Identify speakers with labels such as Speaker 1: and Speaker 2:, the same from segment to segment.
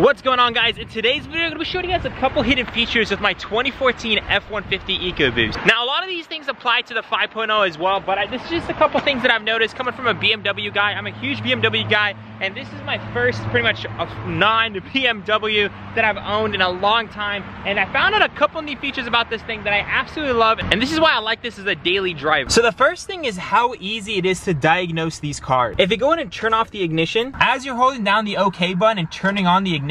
Speaker 1: What's going on guys? In today's video, I'm gonna be showing you guys a couple hidden features with my 2014 F-150 EcoBoost. Now, a lot of these things apply to the 5.0 as well, but I, this is just a couple things that I've noticed coming from a BMW guy. I'm a huge BMW guy, and this is my first pretty much non-BMW that I've owned in a long time, and I found out a couple neat features about this thing that I absolutely love, and this is why I like this as a daily driver. So the first thing is how easy it is to diagnose these cars. If you go in and turn off the ignition, as you're holding down the OK button and turning on the ignition,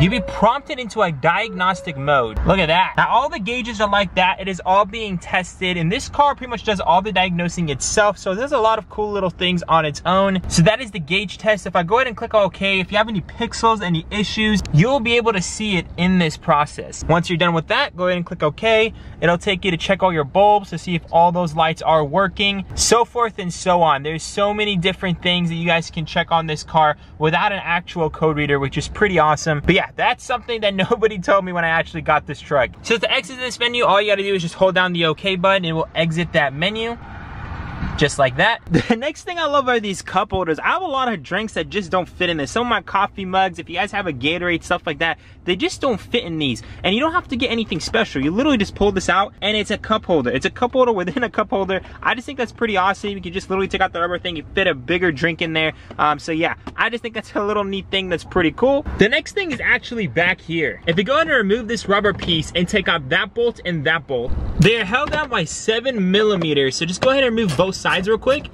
Speaker 1: you'll be prompted into a diagnostic mode. Look at that. Now all the gauges are like that. It is all being tested and this car pretty much does all the diagnosing itself. So there's a lot of cool little things on its own. So that is the gauge test. If I go ahead and click OK, if you have any pixels, any issues, you'll be able to see it in this process. Once you're done with that, go ahead and click OK. It'll take you to check all your bulbs to see if all those lights are working, so forth and so on. There's so many different things that you guys can check on this car without an actual code reader, which is pretty awesome. But yeah, that's something that nobody told me when I actually got this truck. So to exit this menu, all you gotta do is just hold down the OK button. and It will exit that menu just like that. The next thing I love are these cup holders. I have a lot of drinks that just don't fit in this. Some of my coffee mugs, if you guys have a Gatorade, stuff like that, they just don't fit in these. And you don't have to get anything special. You literally just pull this out and it's a cup holder. It's a cup holder within a cup holder. I just think that's pretty awesome. You can just literally take out the rubber thing, you fit a bigger drink in there. Um, so yeah, I just think that's a little neat thing that's pretty cool. The next thing is actually back here. If you go ahead and remove this rubber piece and take out that bolt and that bolt, they are held down by seven millimeters. So just go ahead and remove both sides real quick.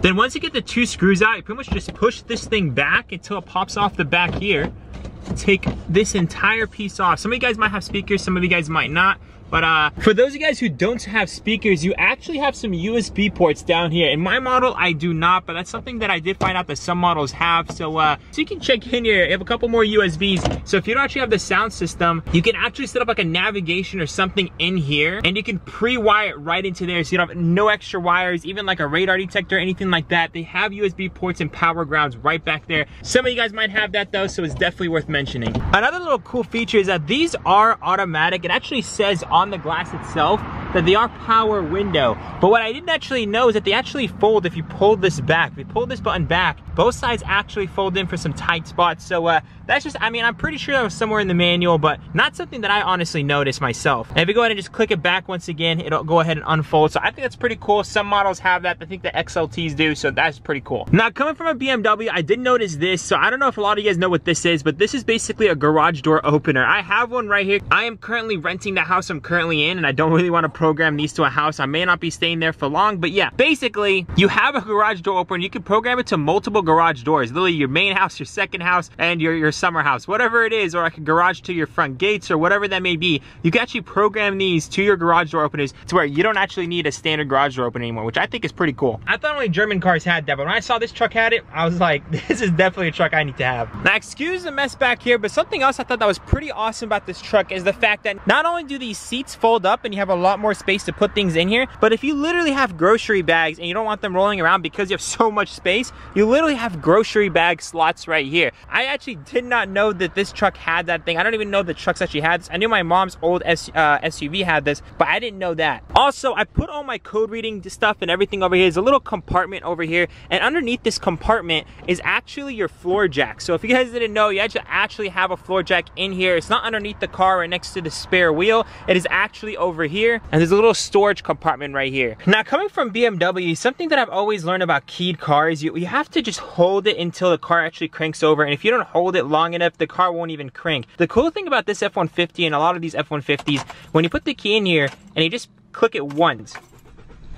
Speaker 1: Then once you get the two screws out, you pretty much just push this thing back until it pops off the back here. Take this entire piece off. Some of you guys might have speakers, some of you guys might not. But uh, for those of you guys who don't have speakers, you actually have some USB ports down here. In my model, I do not, but that's something that I did find out that some models have. So, uh, so you can check in here. You have a couple more USBs. So if you don't actually have the sound system, you can actually set up like a navigation or something in here and you can pre-wire it right into there. So you don't have no extra wires, even like a radar detector, or anything like that. They have USB ports and power grounds right back there. Some of you guys might have that though, so it's definitely worth mentioning. Another little cool feature is that these are automatic. It actually says on the glass itself that they are power window. But what I didn't actually know is that they actually fold if you pull this back. If you pull this button back, both sides actually fold in for some tight spots. So uh, that's just, I mean, I'm pretty sure that was somewhere in the manual, but not something that I honestly noticed myself. And if you go ahead and just click it back once again, it'll go ahead and unfold. So I think that's pretty cool. Some models have that. I think the XLTs do, so that's pretty cool. Now, coming from a BMW, I did notice this. So I don't know if a lot of you guys know what this is, but this is basically a garage door opener. I have one right here. I am currently renting the house I'm currently in, and I don't really want to program these to a house. I may not be staying there for long, but yeah, basically, you have a garage door opener. You can program it to multiple garage doors, literally your main house, your second house, and your, your summer house, whatever it is, or like a garage to your front gates or whatever that may be. You can actually program these to your garage door openers to where you don't actually need a standard garage door opener anymore, which I think is pretty cool. I thought only German cars had that, but when I saw this truck had it, I was like, this is definitely a truck I need to have. Now, excuse the mess back here, but something else I thought that was pretty awesome about this truck is the fact that not only do these seats fold up and you have a lot more space to put things in here, but if you literally have grocery bags and you don't want them rolling around because you have so much space, you literally have grocery bag slots right here. I actually did not know that this truck had that thing. I don't even know the trucks actually had this. I knew my mom's old S uh, SUV had this, but I didn't know that. Also, I put all my code reading stuff and everything over here. There's a little compartment over here, and underneath this compartment is actually your floor jack. So if you guys didn't know, you actually have a floor jack in here. It's not underneath the car or next to the spare wheel. It is actually over here, and there's a little storage compartment right here. Now, coming from BMW, something that I've always learned about keyed cars, you, you have to just hold it until the car actually cranks over. And if you don't hold it long enough, the car won't even crank. The cool thing about this F-150 and a lot of these F-150s, when you put the key in here and you just click it once,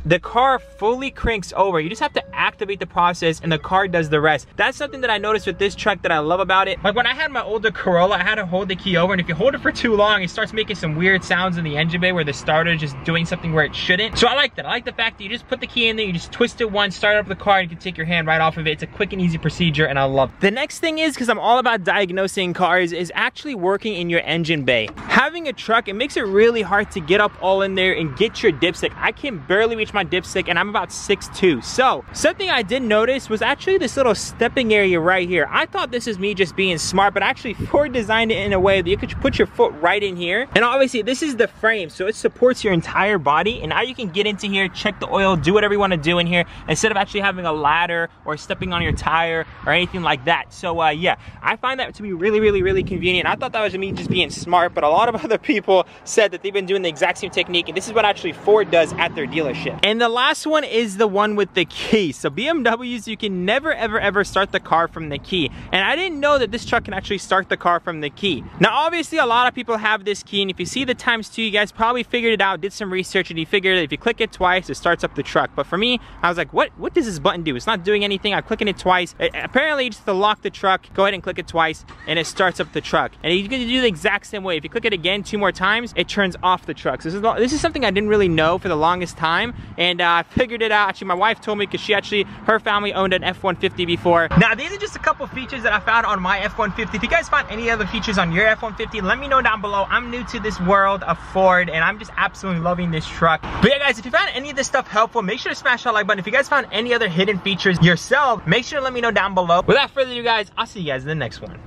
Speaker 1: the car fully cranks over. You just have to activate the process and the car does the rest. That's something that I noticed with this truck that I love about it. Like when I had my older Corolla, I had to hold the key over and if you hold it for too long, it starts making some weird sounds in the engine bay where the starter is just doing something where it shouldn't. So I like that. I like the fact that you just put the key in there, you just twist it once, start up the car and you can take your hand right off of it. It's a quick and easy procedure and I love it. The next thing is, because I'm all about diagnosing cars, is actually working in your engine bay. Having a truck, it makes it really hard to get up all in there and get your dipstick. I can barely reach my dipstick and I'm about 6'2". So something I did notice was actually this little stepping area right here. I thought this is me just being smart, but actually Ford designed it in a way that you could put your foot right in here. And obviously this is the frame, so it supports your entire body. And now you can get into here, check the oil, do whatever you want to do in here instead of actually having a ladder or stepping on your tire or anything like that. So uh, yeah, I find that to be really, really, really convenient. I thought that was me just being smart, but a lot of other people said that they've been doing the exact same technique. And this is what actually Ford does at their dealership. And the last one is the one with the key. So BMWs, you can never, ever, ever start the car from the key. And I didn't know that this truck can actually start the car from the key. Now, obviously, a lot of people have this key. And if you see the times two, you guys probably figured it out, did some research, and you figured that if you click it twice, it starts up the truck. But for me, I was like, what, what does this button do? It's not doing anything. I'm clicking it twice. It, apparently, just to lock the truck, go ahead and click it twice, and it starts up the truck. And you can do the exact same way. If you click it again two more times, it turns off the truck. So this is, this is something I didn't really know for the longest time. And uh, I figured it out. Actually, my wife told me because she actually, her family owned an F-150 before. Now, these are just a couple features that I found on my F-150. If you guys find any other features on your F-150, let me know down below. I'm new to this world of Ford, and I'm just absolutely loving this truck. But yeah, guys, if you found any of this stuff helpful, make sure to smash that like button. If you guys found any other hidden features yourself, make sure to let me know down below. Without further ado, guys, I'll see you guys in the next one.